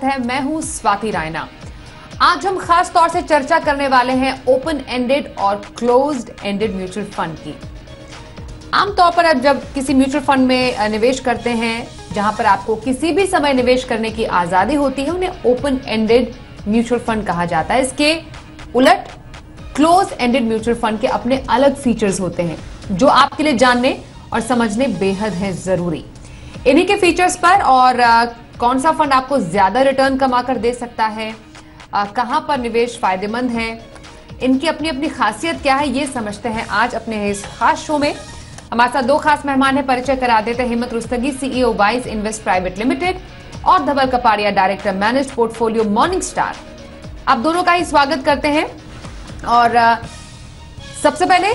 है, मैं हूँ स्वाति रायना। आज हम खास तौर से चर्चा करने वाले हैं ओपन एंडेड और क्लोज्ड एंडेड म्यूचुअल फंड की। आमतौर पर आप जब किसी म्यूचुअल फंड में निवेश करते हैं, जहाँ पर आपको किसी भी समय निवेश करने की आज़ादी होती है, उन्हें ओपन एंडेड म्यूचुअल फंड कहा जाता है। इसके उलट क्लोज एंडेड म्यूचुअल फंड के अपने अलग फीचर्स होते हैं, जो आपके लिए जानने और समझने बेहद है, ज़रूरी। इन्हीं के फीचर्स पर और कौन सा फंड आपको ज़्यादा रिटर्न कमा कर दे सकता है? कहाँ पर निवेश फ़ायदेमंद है? इनकी अपनी अपनी खासियत क्या है, ये समझते हैं आज अपने इस खास शो में। हमारे साथ दो खास मेहमान है, परिचय करा देते हैं Hemant Rustagi CEO wise invest private limited और Dhaval Kapadia director manage portfolio Morningstar आप दोनों का ही स्वागत करते हैं। और सबसे पहले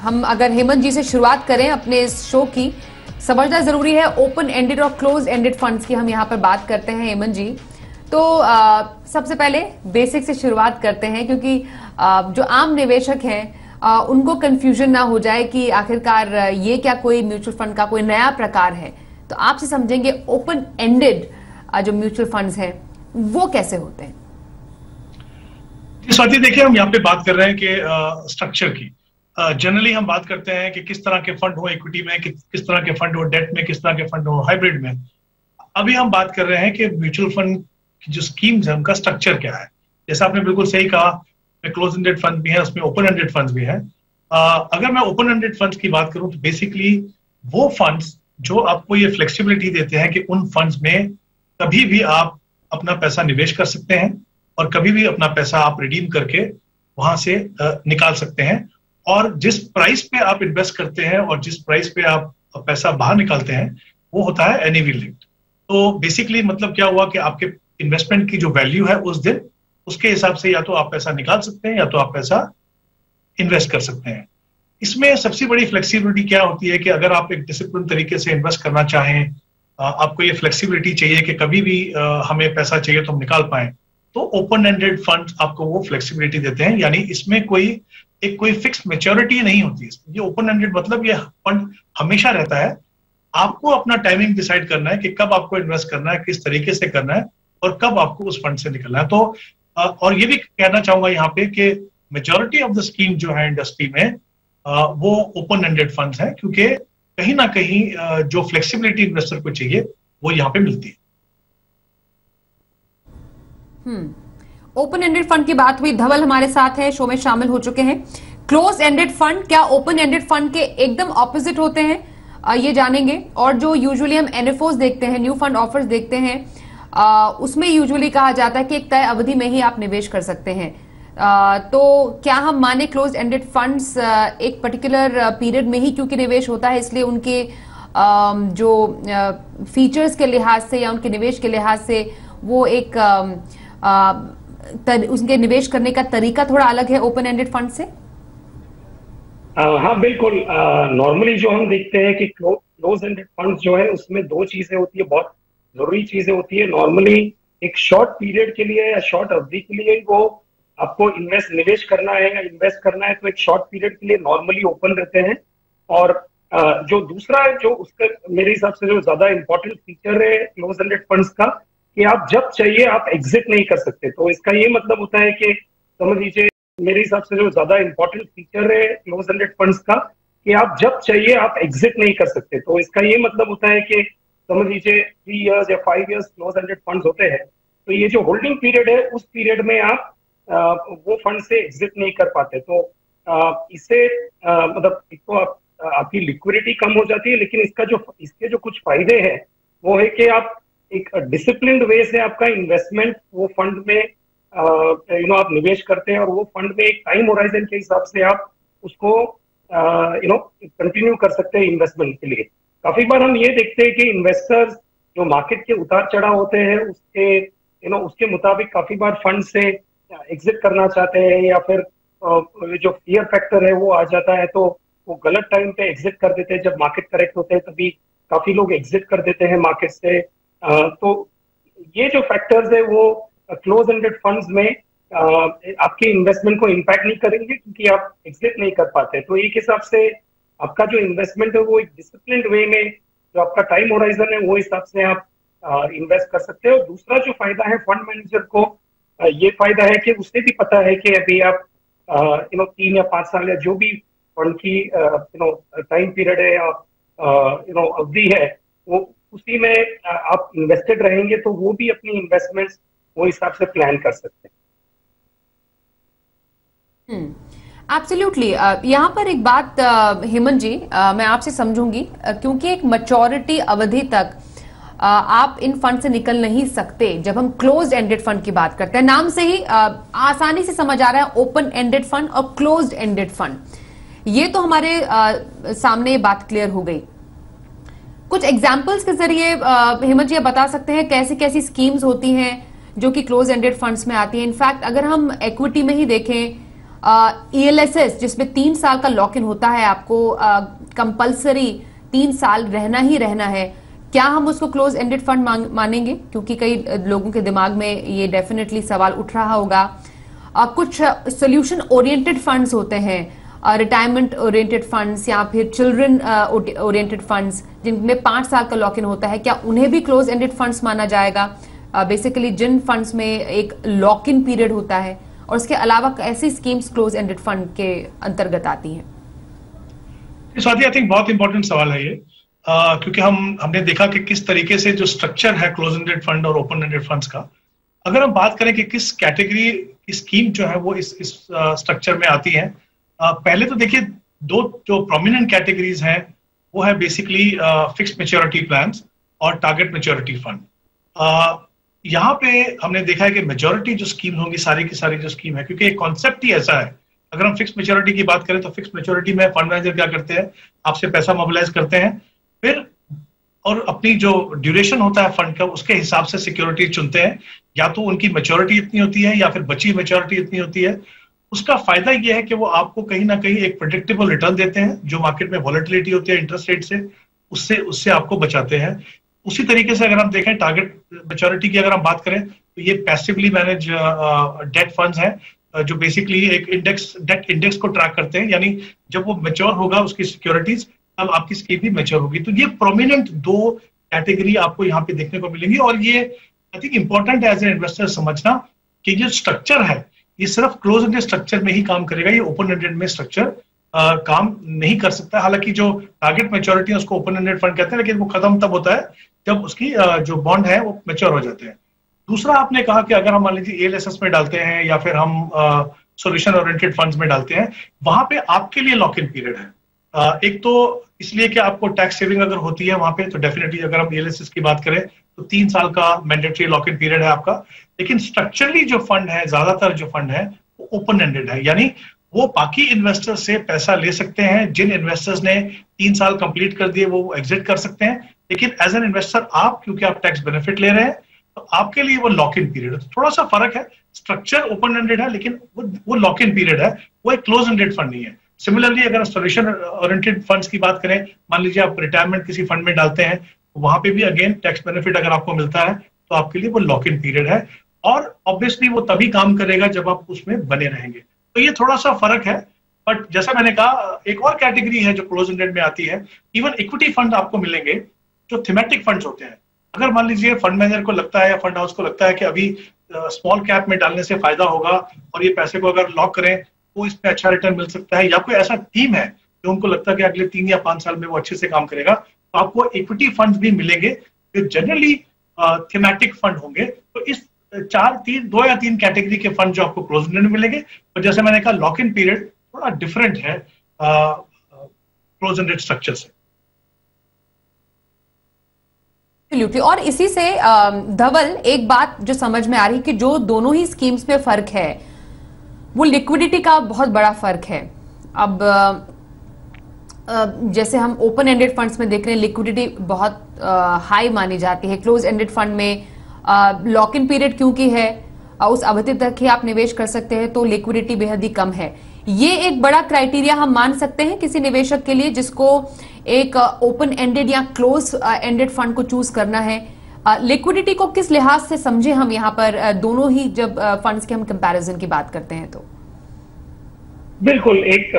हम अगर हेमंत जी से शुरुआत करें अपने इस शो की समझना ज़रूरी है ओपन एंडेड और क्लोज एंडेड फंड्स की हम यहाँ पर बात करते हैं हेमंत जी। तो आ, सबसे पहले बेसिक से शुरुआत करते हैं क्योंकि आ, जो आम निवेशक हैं उनको कंफ्यूजन ना हो जाए कि आखिरकार ये क्या कोई म्यूचुअल फंड का कोई नया प्रकार है। तो आपसे समझेंगे ओपन एंडेड जो म्यूचुअल फंड्स हैं वो कैसे होते हैं? स्वाति देखिए हम यहाँ पे बात कर रहे हैं कि स्ट्रक्चर की। जनरली uh, हम बात करते हैं कि किस तरह के फंड हो इक्विटी में किस तरह के फंड हो डेट में किस तरह के फंड हो हाइब्रिड में। अभी हम बात कर रहे हैं कि म्यूचुअल फंड की जो स्कीम्स है उनका स्ट्रक्चर क्या है। जैसा आपने बिल्कुल सही कहा क्लोज एंडेड फंड भी है उसमें ओपन एंडेड फंड भी है। Uh, अगर मैं ओपन एंडेड फंड की बात करूँ तो बेसिकली वो फंड्स जो आपको ये फ्लेक्सिबिलिटी देते हैं कि उन फंड्स में कभी भी आप अपना पैसा निवेश कर सकते हैं और कभी भी अपना पैसा आप रिडीम करके वहाँ से निकाल सकते हैं। और जिस प्राइस पे आप इन्वेस्ट करते हैं और जिस प्राइस पे आप पैसा बाहर निकालते हैं, वो होता है एनईवी लिंक्ड तो बेसिकली मतलब क्या हुआ कि आपके इन्वेस्टमेंट की जो वैल्यू है उस दिन, उसके हिसाब से या तो आप पैसा निकाल सकते हैं या तो आप पैसा इन्वेस्ट कर सकते हैं। इसमें सबसे बड़ी फ्लेक्सिबिलिटी क्या होती है कि अगर आप एक डिसिप्लिन तरीके से इन्वेस्ट करना चाहें आपको ये फ्लेक्सिबिलिटी चाहिए कि कभी भी हमें पैसा चाहिए तो हम निकाल पाए तो ओपन एंडेड फंड आपको वो फ्लेक्सिबिलिटी देते हैं। यानी इसमें कोई एक कोई फिक्स मेच्योरिटी नहीं होती है ये ओपन एंडेड मतलब ये फंड हमेशा रहता है। आपको अपना टाइमिंग डिसाइड करना है कि कब आपको इन्वेस्ट करना है, किस तरीके से करना है और कब आपको उस फंड से निकलना है। तो और ये भी कहना चाहूँगा यहाँ पे कि मेजोरिटी ऑफ़ द स्कीम जो है इंडस्ट्री में वो ओपन एंडेड फंड है क्योंकि कहीं ना कहीं जो फ्लेक्सिबिलिटी इन्वेस्टर को चाहिए, वो यहाँ पे मिलती है। ओपन एंडेड फंड की बात हुई धवल हमारे साथ है शो में शामिल हो चुके हैं। क्लोज एंडेड फंड क्या ओपन एंडेड फंड के एकदम ऑपोजिट होते हैं? आ, ये जानेंगे। और जो यूजुअली हम एनएफओस देखते हैं न्यू फंड ऑफर्स देखते हैं आ, उसमें यूजुअली कहा जाता है कि एक तय अवधि में ही आप निवेश कर सकते हैं। आ, तो क्या हम माने क्लोज एंडेड फंड्स एक पर्टिकुलर पीरियड में ही क्योंकि निवेश होता है इसलिए उनके जो फीचर्स के लिहाज से या उनके निवेश के लिहाज से वो एक तर, उसके निवेश करने का तरीका थोड़ा अलग है ओपन एंडेड फंड से? आ, हाँ बिल्कुल। नॉर्मली जो हम देखते हैं कि क्लोज एंडेड फंड जो है उसमें दो चीज़ें होती है बहुत ज़रूरी चीज़ें होती है। नॉर्मली एक शॉर्ट पीरियड के लिए या शॉर्ट अवधि के लिए वो आपको इन्वेस्ट निवेश करना है या इन्वेस्ट करना है तो एक शॉर्ट पीरियड के लिए नॉर्मली ओपन रहते हैं। और जो दूसरा जो उसका मेरे हिसाब से जो ज़्यादा इंपॉर्टेंट फीचर है क्लोज एंडेड फंड्स का कि आप जब चाहिए आप एग्जिट नहीं कर सकते। तो इसका ये मतलब होता है कि समझ लीजिए मेरे हिसाब से जो ज़्यादा इंपॉर्टेंट फीचर है क्लोज एंडेड फंड्स का कि आप जब चाहिए आप एग्जिट नहीं कर सकते। तो इसका ये मतलब होता है कि समझ लीजिए थ्री इयर्स या five years close ended funds होते हैं। तो ये जो होल्डिंग पीरियड है उस पीरियड में आप आ, वो फंड से एग्जिट नहीं कर पाते। तो इससे मतलब एक तो आप आपकी लिक्विडिटी कम हो जाती है लेकिन इसका जो इसके जो कुछ फ़ायदे हैं वो है कि आप एक डिसिप्लिन वे से आपका इन्वेस्टमेंट वो फंड में यू नो आप निवेश करते हैं और वो फंड में एक टाइम होराइजन के हिसाब से आप उसको यू नो कंटिन्यू कर सकते हैं इन्वेस्टमेंट के लिए। काफ़ी बार हम ये देखते हैं कि इन्वेस्टर्स जो मार्केट के उतार चढ़ाव होते हैं, उसके यू नो उसके मुताबिक काफ़ी बार फंड से एग्जिट करना चाहते हैं या फिर जो फियर फैक्टर है वो आ जाता है तो वो गलत टाइम पे एग्जिट कर देते हैं। जब मार्केट करेक्ट होते हैं तभी काफ़ी लोग एग्जिट कर देते हैं मार्केट से। तो ये जो फैक्टर्स है, वो क्लोज एंडेड फंड्स में आपके इन्वेस्टमेंट को इम्पैक्ट नहीं करेंगे क्योंकि आप एग्जिट नहीं कर पाते। तो एक हिसाब से आपका जो इन्वेस्टमेंट है, वो एक डिसिप्लिन वे में जो आपका टाइम होराइजन है, वो हिसाब से आप इन्वेस्ट कर सकते हैं। दूसरा जो फ़ायदा है फंड मैनेजर को ये फ़ायदा है कि उसे भी पता है कि अभी आप यू नो तीन या पाँच साल या जो भी फंड की यू नो टाइम पीरियड है या यू नो अवधि है, वो उसी में आप इन्वेस्टेड रहेंगे तो वो भी अपनी इन्वेस्टमेंट्स वो हिसाब से प्लान कर सकते हैं। Absolutely hmm. यहाँ पर एक बात हेमंत जी मैं आपसे समझूँगी क्योंकि एक मच्योरिटी अवधि तक आप इन फंड से निकल नहीं सकते जब हम क्लोज एंडेड फंड की बात करते हैं। नाम से ही आसानी से समझ आ रहा है ओपन एंडेड फंड और क्लोज एंडेड फंड ये तो हमारे सामने बात क्लियर हो गई। कुछ एग्जाम्पल्स के ज़रिए हेमंत जी आप बता सकते हैं कैसी कैसी स्कीम्स होती हैं जो कि क्लोज एंडेड फंड्स में आती हैं। इनफैक्ट अगर हम इक्विटी में ही देखें ईएलएसएस e जिसमें तीन साल का लॉक इन होता है आपको कंपलसरी तीन साल रहना ही रहना है क्या हम उसको क्लोज एंडेड फंड मानेंगे? क्योंकि कई लोगों के दिमाग में ये डेफिनेटली सवाल उठ रहा होगा। आ, कुछ सोल्यूशन ओरिएंटेड फंड्स होते हैं रिटायरमेंट ओरिएंटेड फंड्स या फिर चिल्ड्रन ओरिएंटेड फंड्स जिनमें पाँच साल का लॉक इन होता है क्या उन्हें भी क्लोज एंडेड फंड्स माना जाएगा? बेसिकली uh, जिन फंड्स में एक लॉक इन पीरियड होता है और उसके अलावा ऐसी स्कीम्स क्लोज एंडेड फंड के अंतर्गत आती हैं। स्वाति आई थिंक बहुत इंपॉर्टेंट सवाल है ये। Uh, क्योंकि हम हमने देखा कि किस तरीके से जो स्ट्रक्चर है क्लोज एंडेड फंड और ओपन एंडेड फंड्स का अगर हम बात करें कि किस कैटेगरी स्कीम जो है वो इस इस स्ट्रक्चर में आती है पहले तो देखिए, दो जो प्रोमिनेंट कैटेगरीज हैं, वो है बेसिकली फिक्स्ड मेच्योरिटी प्लान और टारगेट मेच्योरिटी फंड यहाँ पे हमने देखा है कि मेजोरिटी जो स्कीम होंगी, सारी की सारी जो स्कीम है, क्योंकि कॉन्सेप्ट ही ऐसा है। अगर हम फिक्स मेच्योरिटी की बात करें तो फिक्स मेच्योरिटी में फंड मैनेजर क्या करते हैं? आपसे पैसा मोबिलाइज करते हैं। फिर, और अपनी जो ड्यूरेशन होता है फंड का, उसके हिसाब से सिक्योरिटी चुनते हैं। या तो उनकी मेच्योरिटी इतनी होती है, या फिर बची मेच्योरिटी इतनी होती है। उसका फ़ायदा यह है कि वो आपको कहीं ना कहीं एक प्रोडिक्टेबल रिटर्न देते हैं, जो मार्केट में वॉलिटिलिटी होती है इंटरेस्ट रेट से, उससे उससे आपको बचाते हैं। उसी तरीके से अगर हम देखें टारगेट मेच्योरिटी की अगर हम बात करें तो ये पैसिवली मैनेज डेट फंड्स हैं जो बेसिकली एक इंडेक्स डेट इंडेक्स को ट्रैक करते हैं। यानी जब वो मेच्योर होगा उसकी सिक्योरिटीज तब आपकी स्कीम भी मेच्योर होगी। तो ये प्रोमिनेंट दो कैटेगरी आपको यहाँ पे देखने को मिलेंगी। और ये I think important as a investor समझना कि जो स्ट्रक्चर है ये सिर्फ़ क्लोज एंडेड स्ट्रक्चर में ही काम करेगा, ये ओपन एंडेड में स्ट्रक्चर काम नहीं कर सकता। हालाँकि जो टारगेट मेच्योरिटी है, उसको ओपन एंडेड फंड कहते हैं, लेकिन वो खत्म तब होता है जब उसकी जो बॉन्ड है, वो मेच्योर हो जाते हैं। दूसरा आपने कहा कि अगर हम मान लीजिए एल में डालते हैं या फिर हम सोल्यूशन ओरिएंटेड फंड्स में डालते हैं, वहाँ पे आपके लिए लॉक इन पीरियड है एक तो इसलिए कि आपको टैक्स सेविंग अगर होती है वहाँ पे तो डेफिनेटली अगर हम एल की बात करें तो तीन साल का मैंडेटरी लॉक इन पीरियड है आपका। लेकिन स्ट्रक्चरली जो फंड है, ज़्यादातर जो फंड है, वो ओपन एंडेड है। यानी वो बाकी इन्वेस्टर्स से पैसा ले सकते हैं, जिन इन्वेस्टर्स ने तीन साल कंप्लीट कर दिए, वो एग्जिट कर सकते हैं। लेकिन एज एन इन्वेस्टर आप, क्योंकि आप टैक्स बेनिफिट ले रहे हैं तो आपके लिए वो लॉक इन पीरियड है। तो थोड़ा सा फ़र्क है। स्ट्रक्चर ओपन एंडेड है, लेकिन वो वो लॉक इन पीरियड है। वो एक क्लोज एंडेड फंड नहीं है। सिमिलरली अगर सोल्यूशन ओरिएंटेड फंड्स की बात करें, मान लीजिए आप रिटायरमेंट किसी फंड में डालते हैं तो वहाँ पे भी अगेन टैक्स बेनिफिट अगर आपको मिलता है तो आपके लिए वो लॉक इन पीरियड है। और ऑब्वियसली वो तभी काम करेगा जब आप उसमें बने रहेंगे। तो ये थोड़ा सा फ़र्क है बट जैसा मैंने कहा एक और कैटेगरी है जो क्लोज एंडेड में आती है इवन इक्विटी फंड आपको मिलेंगे जो थीमेटिक फंड्स होते हैं। अगर मान लीजिए फंड मैनेजर को लगता है या फंड हाउस को लगता है कि अभी स्मॉल uh, कैप में डालने से फ़ायदा होगा और ये पैसे को अगर लॉक करें तो इसमें अच्छा रिटर्न मिल सकता है। या कोई ऐसा थीम है जो उनको लगता है कि अगले तीन या पाँच साल में वो अच्छे से काम करेगा तो आपको इक्विटी फंड भी मिलेंगे जो जनरली थीमेटिक फंड होंगे। तो इस चार, तीन, दो या तीन कैटेगरी के फंड जो आपको क्लोज में मिलेंगे। और जैसे मैंने कहा लॉक इन पीरियड थोड़ा डिफरेंट है क्लोज एंडेड स्ट्रक्चर से। और इसी से धवल, एक बात जो समझ में आ रही कि जो दोनों ही स्कीम्स में फ़र्क है, वो लिक्विडिटी का बहुत बड़ा फ़र्क है। अब जैसे हम ओपन एंडेड फंड्स में देख रहे हैं लिक्विडिटी बहुत हाई मानी जाती है। क्लोज एंडेड फंड में लॉक इन पीरियड क्योंकि है? उस अवधि तक ही आप निवेश कर सकते हैं तो लिक्विडिटी बेहद ही कम है। ये एक बड़ा क्राइटेरिया हम मान सकते हैं किसी निवेशक के लिए जिसको एक ओपन एंडेड या क्लोज एंडेड फंड को चूज़ करना है। लिक्विडिटी को किस लिहाज से समझे हम यहाँ पर? दोनों ही जब फंड्स के हम कंपैरिजन की बात करते हैं तो। बिल्कुल, एक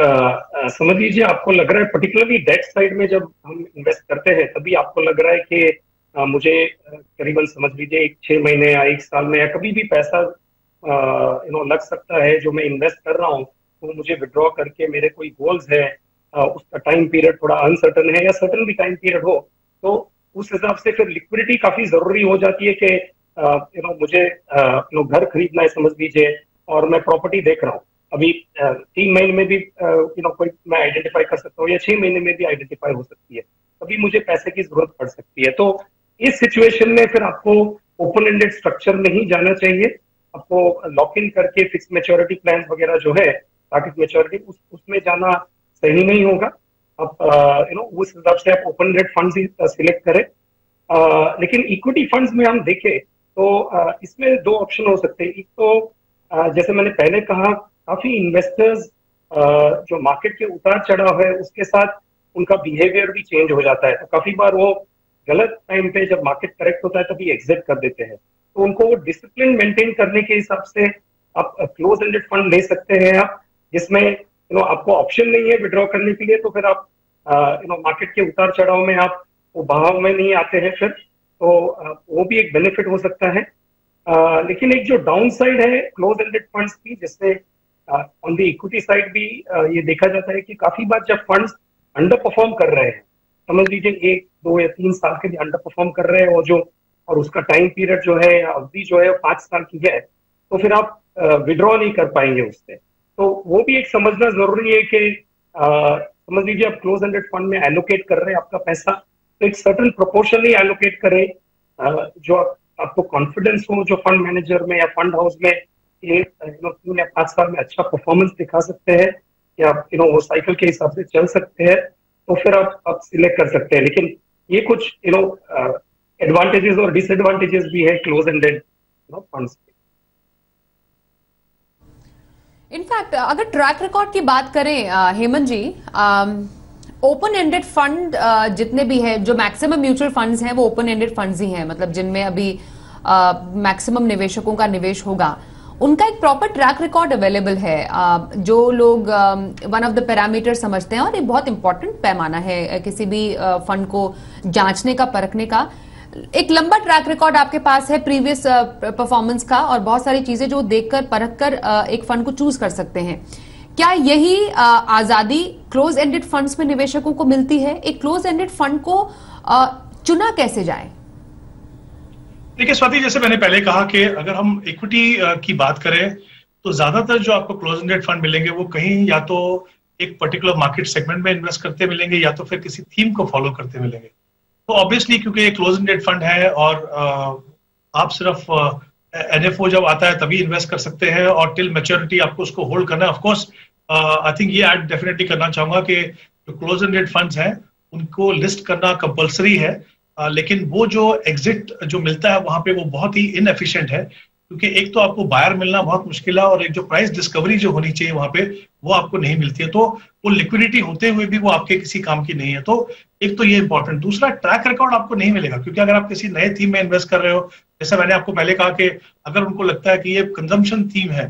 समझ लीजिए, आपको लग रहा है पर्टिकुलरली डेट साइड में जब हम इन्वेस्ट करते हैं, तभी आपको लग रहा है कि आ, मुझे करीबन समझ लीजिए एक छह महीने या एक साल में या कभी भी पैसा यू नो लग सकता है जो मैं इन्वेस्ट कर रहा हूँ तो मुझे विड्रॉ करके मेरे कोई गोल्स है आ, उसका टाइम पीरियड थोड़ा अनसर्टन है या सर्टन भी टाइम पीरियड हो तो उस हिसाब से फिर लिक्विडिटी काफ़ी ज़रूरी हो जाती है कि यू नो मुझे यू नो घर खरीदना है समझ लीजिए और मैं प्रॉपर्टी देख रहा हूँ। अभी तीन महीने में भी यू नो कोई मैं आइडेंटिफाई कर सकता हूँ या छह महीने में भी आइडेंटिफाई हो सकती है। अभी मुझे पैसे की ज़रूरत पड़ सकती है। तो इस सिचुएशन में फिर आपको ओपन एंडेड स्ट्रक्चर में ही जाना चाहिए। आपको लॉक इन करके फिक्स मेच्योरिटी प्लान वगैरह जो है टारगेट मेच्योरिटी उस उसमें जाना सही नहीं होगा। आप यू नो उस हिसाब से आप ओपन एंडेड फंड सिलेक्ट करें। आ, लेकिन इक्विटी फंड्स में हम देखें तो आ, इसमें दो ऑप्शन हो सकते हैं। एक तो आ, जैसे मैंने पहले कहा काफ़ी इन्वेस्टर्स जो मार्केट के उतार चढ़ाव है उसके साथ उनका बिहेवियर भी चेंज हो जाता है। तो काफ़ी बार वो गलत टाइम पे जब मार्केट करेक्ट होता है तभी एग्जिट कर देते हैं। तो उनको वो डिसिप्लिन मेंटेन करने के हिसाब से आप क्लोज एंडेड फंड ले सकते हैं आप जिसमें यू नो आपको ऑप्शन नहीं है विड्रॉ करने के लिए तो फिर आप यू नो मार्केट के उतार चढ़ाव में आप वो बहाव में नहीं आते हैं फिर। तो वो भी एक बेनिफिट हो सकता है। Uh, लेकिन एक जो डाउन साइड है क्लोज एंडेड फंड्स की जिससे ऑन द इक्विटी साइड भी uh, ये देखा जाता है कि काफ़ी बार जब फंड्स अंडर परफॉर्म कर रहे हैं समझ लीजिए एक दो या तीन साल के लिए अंडर परफॉर्म कर रहे हैं और जो और उसका टाइम पीरियड जो है या अवधि जो है पाँच साल की है तो फिर आप विड्रॉ नहीं कर पाएँगे उससे। तो वो भी एक समझना ज़रूरी है कि समझ लीजिए आप क्लोज एंडेड फंड में एलोकेट कर रहे हैं आपका पैसा तो एक सर्टन प्रोपोर्शन ही एलोकेट करें। जो आप, आपको कॉन्फिडेंस हो जो फंड मैनेजर में या फंड हाउस में तीन या पाँच साल में अच्छा परफॉर्मेंस दिखा सकते हैं या आप यू नो वो साइकिल के हिसाब से चल सकते हैं। तो फिर आप आप सिलेक्ट कर सकते हैं। लेकिन ये कुछ यू नो एडवांटेजेस और डिसएडवांटेजेस भी है close ended no funds in fact अगर ट्रैक रिकॉर्ड की बात करें Hemant ji open ended fund जितने भी है, जो मैक्सिमम म्यूचुअल फंड्स हैं, वो ओपन एंडेड फंड्स ही हैं। मतलब जिनमें अभी मैक्सिमम निवेशकों का निवेश होगा। उनका एक प्रॉपर ट्रैक रिकॉर्ड अवेलेबल है। जो लोग वन ऑफ़ द पैरामीटर समझते हैं और ये बहुत इंपॉर्टेंट पैमाना है किसी भी फंड को जांचने का, परखने का। एक लंबा ट्रैक रिकॉर्ड आपके पास है प्रीवियस परफॉर्मेंस का और बहुत सारी चीज़ें जो देखकर, परखकर एक फंड को चूज़ कर सकते हैं। क्या यही आज़ादी क्लोज एंडेड फंड्स में निवेशकों को मिलती है? एक क्लोज एंडेड फंड को चुना कैसे जाए? देखिए, स्वाति, जैसे मैंने पहले कहा कि अगर हम इक्विटी की बात करें तो ज़्यादातर जो आपको क्लोज एंडेड फंड मिलेंगे, वो कहीं या तो एक पर्टिकुलर मार्केट सेगमेंट में इन्वेस्ट करते मिलेंगे या तो फिर किसी थीम को फॉलो करते मिलेंगे। तो ऑब्वियसली क्योंकि ये क्लोज एंडेड फंड है और आप सिर्फ़ एनएफओ जब आता है, तभी इन्वेस्ट कर सकते हैं और टिल मेच्योरिटी आपको उसको होल्ड करना है। ऑफकोर्स आई थिंक ये एड डेफिनेटली करना चाहूँगा कि जो क्लोज एंडेड फंड्स हैं, उनको लिस्ट करना कंपलसरी है। लेकिन वो जो एग्जिट जो मिलता है वहाँ पे वो बहुत ही इनएफिशिएंट है, क्योंकि एक तो आपको बायर मिलना बहुत मुश्किल है और एक जो प्राइस डिस्कवरी जो होनी चाहिए वहाँ पे, वो आपको नहीं मिलती है। तो वो लिक्विडिटी होते हुए भी वो आपके किसी काम की नहीं है। तो एक तो ये इंपॉर्टेंट दूसरा ट्रैक रिकॉर्ड आपको नहीं मिलेगा, क्योंकि अगर आप किसी नए थीम में इन्वेस्ट कर रहे हो, जैसे मैंने आपको पहले कहा कि अगर उनको लगता है कि ये कंजम्पशन थीम है,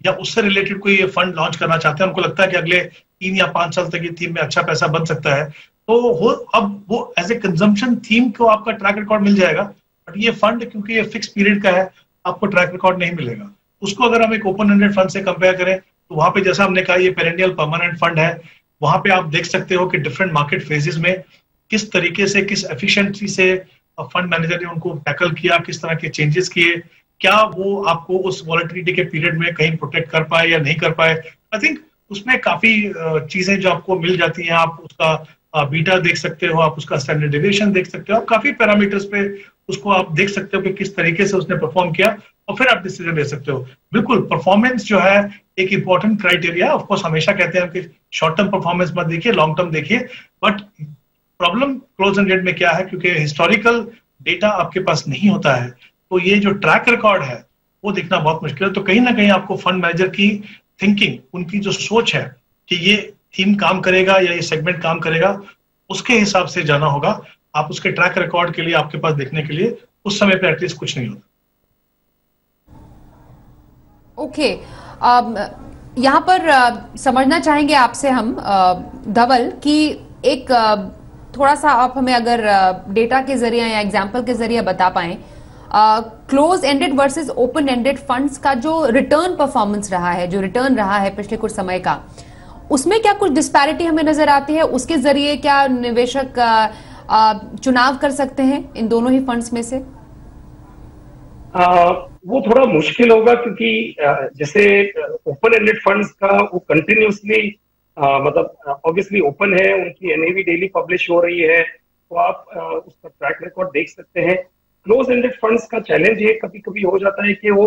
या उससे रिलेटेड कोई फंड लॉन्च करना चाहते हैं, उनको लगता है कि अगले तीन या पाँच साल तक ये थीम में अच्छा पैसा बन सकता है तो वो अब वो एज ए कंजम्पशन थीम को आपका ट्रैक रिकॉर्ड मिल जाएगा बट ये फंड क्योंकि ये फिक्स पीरियड का है, आपको ट्रैक रिकॉर्ड नहीं मिलेगा। उसको अगर हम एक ओपन एंडेड फंड से कंपेयर करें तो वहाँ पे जैसा हमने कहा, ये पेरेंडियल परमानेंट फंड है। वहाँ पे आप देख सकते हो कि डिफरेंट मार्केट फेजेस में किस तरीके से, किस एफिशिएंसी से फंड मैनेजर ने उनको टैकल किया, किस तरह के चेंजेस किए, क्या वो आपको उस वॉलिटिलिटी के पीरियड में कहीं प्रोटेक्ट कर पाए या नहीं कर पाए। आई थिंक उसमें काफ़ी चीज़ें जो आपको मिल जाती हैं, आप उसका बीटा देख सकते हो, आप उसका स्टैंडर्ड डेविएशन देख सकते हो, आप काफ़ी पैरामीटर्स पे उसको आप देख सकते हो कि किस तरीके से उसने परफॉर्म किया और फिर आप डिसीज़न ले सकते हो। बिल्कुल परफॉर्मेंस जो है एक इंपॉर्टेंट क्राइटेरिया ऑफकोर्स हमेशा कहते हैं कि शॉर्ट टर्म परफॉर्मेंस मत देखिए लॉन्ग टर्म देखिए बट प्रॉब्लम क्लोज एंड में क्या है? क्योंकि हिस्टोरिकल डेटा आपके पास नहीं होता है तो ये जो ट्रैक रिकॉर्ड है, वो देखना बहुत मुश्किल है। तो कहीं ना कहीं आपको फंड मैनेजर की थिंकिंग उनकी जो सोच है कि ये थीम काम करेगा या ये सेगमेंट काम करेगा, उसके हिसाब से जाना होगा आप उसके ट्रैक रिकॉर्ड के लिए, आपके पास देखने के लिए, उस समय पे एटलीस्ट कुछ नहीं होता ओके okay. यहाँ पर समझना चाहेंगे आपसे हम धवल, कि एक थोड़ा सा आप हमें अगर डेटा के ज़रिए या एग्ज़ाम्पल के ज़रिए बता पाए close ended versus open ended funds का जो रिटर्न परफॉर्मेंस रहा है, जो रिटर्न रहा है पिछले कुछ समय का उसमें क्या कुछ डिस्पैरिटी हमें नज़र आती है? उसके ज़रिए क्या निवेशक चुनाव कर सकते हैं इन दोनों ही फंड्स में से? आ, वो थोड़ा मुश्किल होगा क्योंकि जैसे ओपन एंडेड फंड्स का वो कंटिन्यूसली मतलब ऑब्वियसली ओपन है उनकी एनएवी डेली पब्लिश हो रही है तो आप उसका ट्रैक रिकॉर्ड देख सकते हैं। क्लोज एंडेड फंड्स का चैलेंज ये कभी कभी हो जाता है कि वो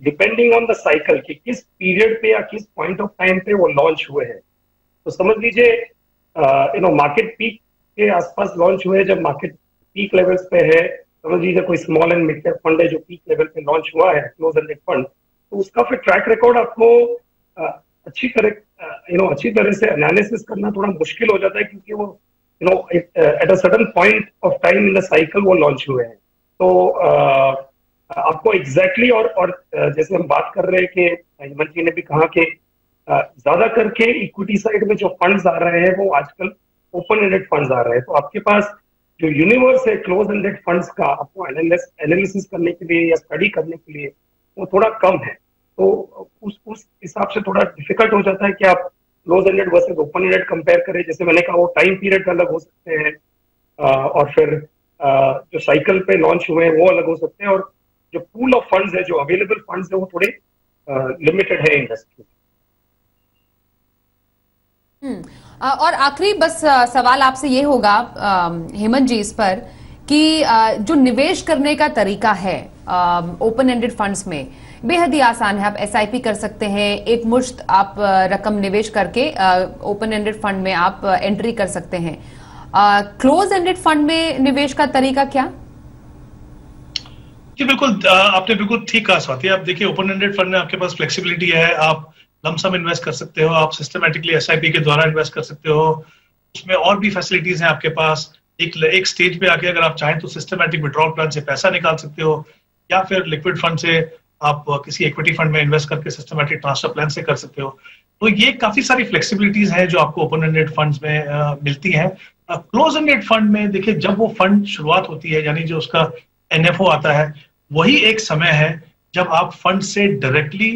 डिपेंडिंग ऑन द साइकिल कि किस पीरियड पे या किस पॉइंट ऑफ़ टाइम पे वो लॉन्च हुए हैं। तो समझ लीजिए यू नो मार्केट पीक के आसपास लॉन्च हुए जब मार्केट पीक लेवल्स पे है, समझ लीजिए कोई small and mid cap fund है जो पीक लेवल पे लॉन्च हुआ है क्लोज एंडेड फंड तो उसका फिर ट्रैक रिकॉर्ड आपको अच्छी तरह यू नो अच्छी तरह से एनालिसिस करना थोड़ा मुश्किल हो जाता है क्योंकि वो you know at a sudden point of time in the cycle वो लॉन्च हुए हैं। तो आपको एग्जैक्टली exactly और और जैसे हम बात कर रहे हैं कि हेमंत जी ने भी कहा कि ज़्यादा करके इक्विटी साइड में जो फंड्स आ रहे हैं वो आजकल ओपन एंडेड फंड्स आ रहे हैं। तो आपके पास जो यूनिवर्स है क्लोज एंडेड फंड्स का, आपको एनालिसिस करने के लिए या स्टडी करने के लिए वो थोड़ा कम है। तो उस उस हिसाब से थोड़ा डिफ़िकल्ट हो जाता है कि आप close ended versus open ended compare करें। जैसे मैंने कहा वो टाइम पीरियड अलग हो सकते हैं और फिर जो साइकिल पे लॉन्च हुए हैं वो अलग हो सकते हैं और जो पूल ऑफ़ फंड्स है, जो अवेलेबल फंड्स है, वो थोड़े लिमिटेड है इंडस्ट्री और आखिरी बस सवाल आपसे ये होगा हेमंत जी इस पर, कि जो निवेश करने का तरीका है ओपन एंडेड फंड्स में, बेहद ही आसान है। आप एसआईपी कर सकते हैं, एक मुश्त आप रकम निवेश करके ओपन एंडेड फंड में आप एंट्री कर सकते हैं। क्लोज एंडेड फंड में निवेश का तरीका क्या? जी बिल्कुल आपने बिल्कुल ठीक कहा स्वाति आप देखिए ओपन एंडेड फंड में आपके पास फ्लेक्सिबिलिटी है। आप लमसम इन्वेस्ट कर सकते हो आप सिस्टमेटिकली एस के द्वारा इन्वेस्ट कर सकते हो। उसमें और भी फैसिलिटीज़ हैं आपके पास। एक एक स्टेज पे आके अगर आप चाहें तो सिस्टमेटिक विड्रॉल प्लान से पैसा निकाल सकते हो या फिर लिक्विड फंड से आप किसी इक्विटी फंड में इन्वेस्ट करके सिस्टमेटिक ट्रांसफ़र प्लान से कर सकते हो। तो ये काफ़ी सारी फ्लेक्सिबिलिटीज हैं जो आपको ओपन एंडेड फंड में आ, मिलती हैं। क्लोज एंडेड फंड में देखिए जब वो फंड शुरुआत होती है यानी जो उसका एनएफओ आता है वही एक समय है जब आप फंड से डायरेक्टली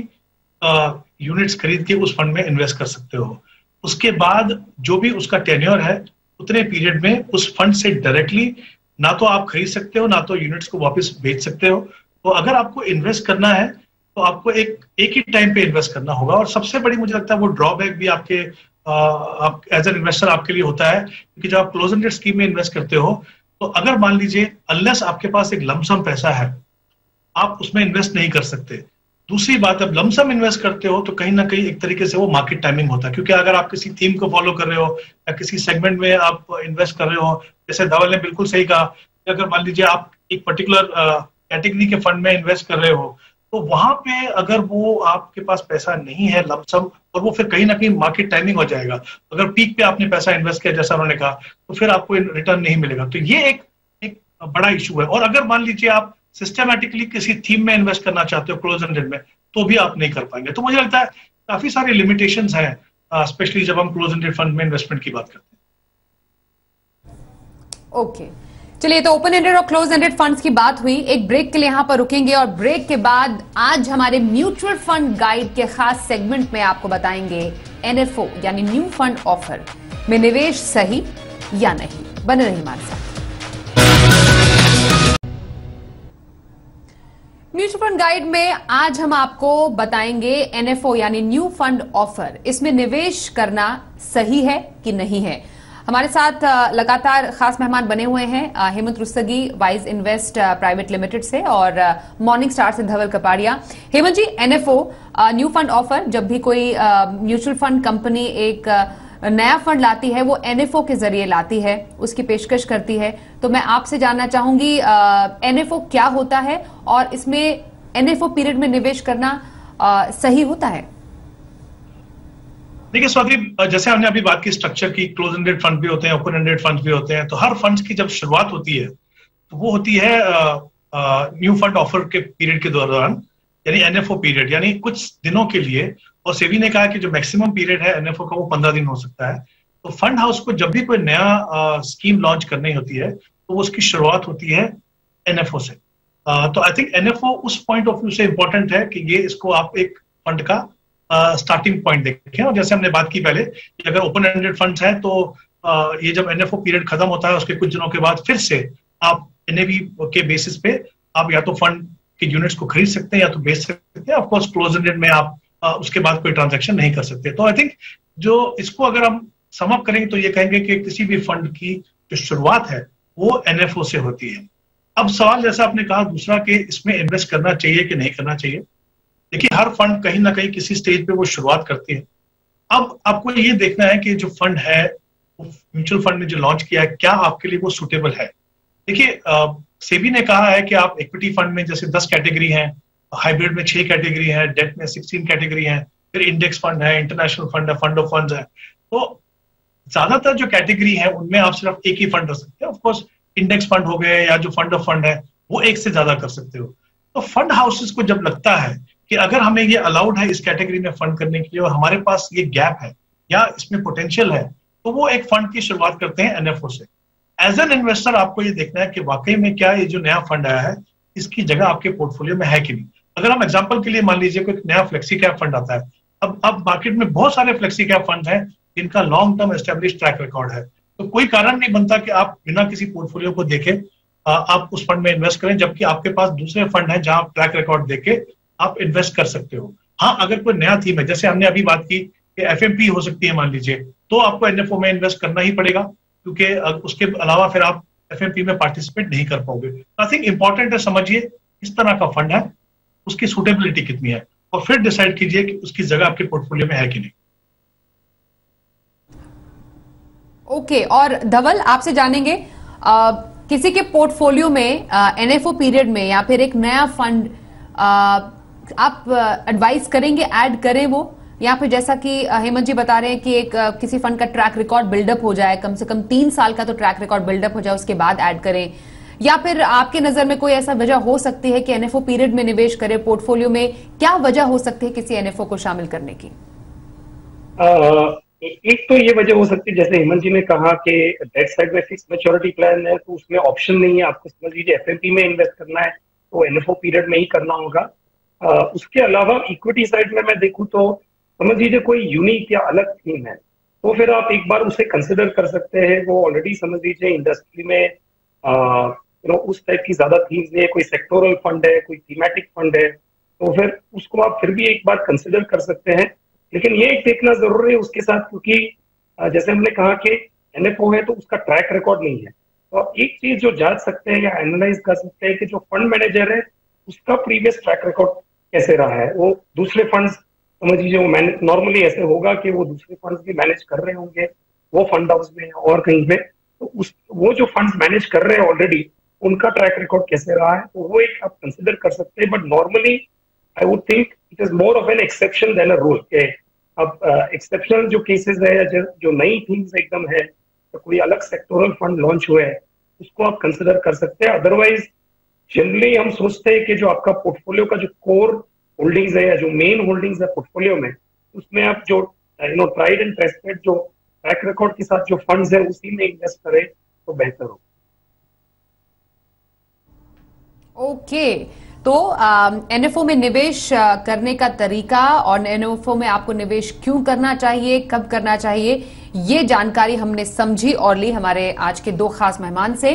यूनिट्स खरीद के उस फंड में इन्वेस्ट कर सकते हो। उसके बाद जो भी उसका टेन्योर है, उतने पीरियड में उस फंड से डायरेक्टली ना तो आप खरीद सकते हो, ना तो यूनिट्स को वापस बेच सकते हो। तो अगर आपको इन्वेस्ट करना है तो आपको एक एक ही टाइम पे इन्वेस्ट करना होगा। और सबसे बड़ी मुझे लगता है वो ड्रॉबैक भी आपके आप एज एन इन्वेस्टर आपके लिए होता है, क्योंकि जब आप क्लोज एंडेड स्कीम में इन्वेस्ट करते हो तो अगर मान लीजिए अनलेस आपके पास एक लमसम पैसा है आप उसमें इन्वेस्ट नहीं कर सकते। दूसरी बात अब लमसम इन्वेस्ट करते हो तो कहीं ना कहीं एक तरीके से वो मार्केट टाइमिंग होता है। क्योंकि अगर आप किसी थीम को फॉलो कर रहे हो, या किसी सेगमेंट में आप इन्वेस्ट कर रहे हो, जैसे धवल ने बिल्कुल सही कहा कि अगर मान लीजिए आप एक पर्टिकुलर कैटेगरी के फंड में इन्वेस्ट कर रहे हो तो वहाँ पे अगर वो आपके पास पैसा नहीं है लमसम और वो फिर कहीं ना कहीं मार्केट टाइमिंग हो जाएगा। अगर पीक पे आपने पैसा इन्वेस्ट किया, जैसा उन्होंने कहा तो फिर आपको रिटर्न नहीं मिलेगा। तो ये एक एक बड़ा इशू है। और अगर मान लीजिए आप सिस्टमेटिकली किसी थीम में इन्वेस्ट करना चाहते हो क्लोज एंडेड में तो भी आप नहीं कर पाएँगे। तो मुझे लगता है काफ़ी सारी लिमिटेशन है स्पेशली जब हम क्लोज एंडेड फंड में इन्वेस्टमेंट की बात करते हैं। ओके चलिए तो ओपन एंडेड और क्लोज एंडेड फंड्स की बात हुई। एक ब्रेक के लिए यहाँ पर रुकेंगे और ब्रेक के बाद आज हमारे म्यूचुअल फंड गाइड के खास सेगमेंट में आपको बताएँगे एनएफओ यानी न्यू फंड ऑफ़र में निवेश सही या नहीं। बने रही हमारे साथ। म्यूचुअल फंड गाइड में आज हम आपको बताएँगे एनएफओ यानी न्यू फंड ऑफ़र। इसमें निवेश करना सही है कि नहीं है? हमारे साथ लगातार खास मेहमान बने हुए हैं Hemant Rustagi, wise invest private limited से, और मॉर्निंग स्टार से Dhaval Kapadia. Hemant ji NFO new fund offer. जब भी कोई म्यूचुअल फंड कंपनी एक नया फंड लाती है वो एनएफओ के ज़रिए लाती है उसकी पेशकश करती है। तो मैं आपसे जानना चाहूँगी एनएफओ क्या होता है और इसमें एनएफओ पीरियड में निवेश करना आ, सही होता है? देखिए स्वाति जैसे हमने अभी बात की स्ट्रक्चर की क्लोज एंडेड फंड भी होते हैं ओपन एंडेड फंड भी होते हैं तो हर फंड की जब शुरुआत होती है तो वो होती है न्यू फंड ऑफ़र के पीरियड के दौरान। यानी एनएफओ पीरियड यानी कुछ दिनों के लिए और सेबी ने कहा कि जो मैक्सिमम पीरियड है एनएफओ का वो पंद्रह दिन हो सकता है। तो फंड हाउस को जब भी कोई नया स्कीम लॉन्च करनी होती है तो उसकी शुरुआत होती है एनएफओ से। तो आई थिंक एनएफओ उस पॉइंट ऑफ़ व्यू से इंपॉर्टेंट है कि ये इसको आप एक फंड का स्टार्टिंग पॉइंट देखें। और जैसे हमने बात की पहले कि अगर ओपन एंडेड फंड्स हैं तो uh, ये जब एनएफओ पीरियड खत्म होता है उसके कुछ दिनों के बाद फिर से आप एनएबी के बेसिस पे आप या तो फंड के यूनिट्स को खरीद सकते हैं या तो बेच सकते हैं। ऑफकोर्स क्लोज एंडेड में आप उसके बाद कोई ट्रांजेक्शन नहीं कर सकते। तो आई थिंक जो इसको अगर हम समअप करेंगे तो ये कहेंगे कि किसी भी फंड की जो शुरुआत है, वो एनएफओ से होती है। अब सवाल जैसा आपने कहा, दूसरा कि इसमें इन्वेस्ट करना चाहिए कि नहीं करना चाहिए? देखिए, हर फंड कहीं ना कहीं किसी स्टेज पे वो शुरुआत करती है। अब आपको ये देखना है कि जो फंड है म्यूचुअल फंड ने जो लॉन्च किया है, क्या आपके लिए वो सुटेबल है? देखिए सेबी ने कहा है कि आप इक्विटी फंड में जैसे दस कैटेगरी हैं हाइब्रिड में छह कैटेगरी है डेट में सिक्सटीन कैटेगरी है, फिर इंडेक्स फंड है इंटरनेशनल फंड है फंड ऑफ़ फंड है। तो ज़्यादातर जो कैटेगरी है, उनमें आप सिर्फ़ एक ही फंड रख सकते हैं। ऑफकोर्स इंडेक्स फंड हो गए या जो फंड ऑफ़ फंड है, वो एक से ज़्यादा कर सकते हो। तो फंड हाउसेस को जब लगता है कि अगर हमें ये अलाउड है इस कैटेगरी में फंड करने के लिए और हमारे पास ये गैप है या इसमें पोटेंशियल है तो वो एक फंड की शुरुआत करते हैं एनएफओ से। एज एन इन्वेस्टर आपको ये देखना है कि वाकई में क्या ये जो नया फंड आया है, इसकी जगह आपके पोर्टफोलियो में है कि नहीं? अगर हम एग्ज़ाम्पल के लिए मान लीजिए कोई नया फ्लेक्सी कैप फंड आता है, अब अब मार्केट में बहुत सारे फ्लेक्सी कैप फंड हैं, जिनका long term establish track record है। तो कोई कारण नहीं बनता कि आप बिना किसी पोर्टफोलियो को देखे आप उस फंड में इन्वेस्ट करें, जबकि आपके पास दूसरे फंड हैं जहाँ आप ट्रैक रिकॉर्ड देके आप इन्वेस्ट कर सकते हो। हाँ अगर कोई नया थीम है, जैसे हमने अभी बात की कि एफ़ हो सकती है मान लीजिए तो आपको एनएफओ में इन्वेस्ट करना ही पड़ेगा। क्योंकि उसके अलावा फिर आप एफएमपी में पार्टिसिपेट नहीं कर पाओगे। आई थिंक इंपॉर्टेंट है समझिए किस तरह का फंड है उसकी सुटेबिलिटी कितनी है? और फिर डिसाइड कीजिए कि उसकी जगह आपके पोर्टफोलियो में है कि नहीं। ओके okay, और धवल आपसे जानेंगे आ, किसी के पोर्टफोलियो में एनएफओ पीरियड में या फिर एक नया फंड आ, आप एडवाइस करेंगे ऐड करें वो? या फिर जैसा कि हेमंत जी बता रहे हैं कि एक किसी फंड का ट्रैक रिकॉर्ड बिल्डअप हो जाए, कम से कम तीन साल का तो ट्रैक रिकॉर्ड बिल्डअप हो जाए, उसके बाद ऐड करें। या फिर आपके नज़र में कोई ऐसा वजह हो सकती है कि एनएफओ पीरियड में निवेश करें पोर्टफोलियो में क्या वजह हो सकती है किसी एनएफओ को शामिल करने की? एक तो ये वजह हो सकती है, जैसे हेमंत जी ने कहा कि डेट साइड में फिक्स मेच्योरिटी प्लान है तो उसमें ऑप्शन नहीं है। आपको समझ लीजिए एफ़ में इन्वेस्ट करना है तो एनएफओ पीरियड में ही करना होगा। उसके अलावा इक्विटी साइड में मैं देखूँ तो समझ लीजिए कोई यूनिक या अलग थीम है तो फिर आप एक बार उसे कंसिडर कर सकते हैं। वो ऑलरेडी समझ लीजिए इंडस्ट्री में यू नो उस टाइप की ज़्यादा थीम्स नहीं है। कोई सेक्टोरल फंड है, कोई थीमेटिक फंड है तो फिर उसको आप फिर भी एक बार कंसिडर कर सकते हैं। लेकिन ये देखना ज़रूरी है उसके साथ, क्योंकि जैसे हमने कहा कि एनएफओ है तो उसका ट्रैक रिकॉर्ड नहीं है। तो आप एक चीज़ जो जाँच सकते हैं या एनालाइज कर सकते हैं कि जो फंड मैनेजर है, उसका प्रीवियस ट्रैक रिकॉर्ड कैसे रहा है? वो दूसरे फंड समझ लीजिए, वो मैनेज नॉर्मली ऐसे होगा कि वो दूसरे फंड भी मैनेज कर रहे होंगे, वो फंड हाउस में और कहीं पे तो उस, वो जो फंड मैनेज कर रहे हैं ऑलरेडी उनका ट्रैक रिकॉर्ड कैसे रहा है तो वो एक आप कंसिडर कर सकते हैं but normally I would think it is more of an exception than a rule के अब एक्सेप्शनल जो केसेस है, या जो नई थिंग्स एकदम है तो कोई अलग सेक्टोरल फंड लॉन्च हुए हैं, उसको आप कंसिडर कर सकते हैं अदरवाइज़ जनरली हम सोचते हैं कि जो आपका पोर्टफोलियो का जो कोर होल्डिंग्स है या जो मेन होल्डिंग्स है पोर्टफोलियो में, उसमें आप जो you know tried and tested जो ट्रैक रिकॉर्ड के साथ जो फंड्स है, उसी में इन्वेस्ट करें तो बेहतर हो ओके okay. तो एनएफओ में निवेश करने का तरीका और एनएफओ में आपको निवेश क्यों करना चाहिए, कब करना चाहिए, ये जानकारी हमने समझी और ली हमारे आज के दो खास मेहमान से।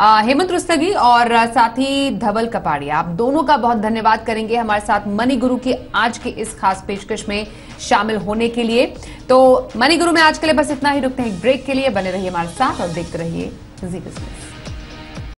हेमंत रुस्तगी और साथ ही धवल कपाड़िया, आप दोनों का बहुत धन्यवाद करेंगे हमारे साथ मनी गुरु की आज की इस खास पेशकश में शामिल होने के लिए। तो मनी गुरु, में आज के लिए बस इतना ही, रुकते हैं ब्रेक के लिए, बने रहिए हमारे साथ और देखते रहिए जी बिज़नेस।